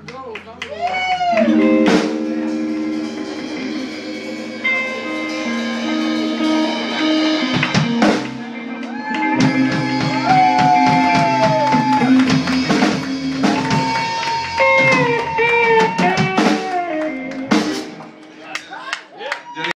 Go.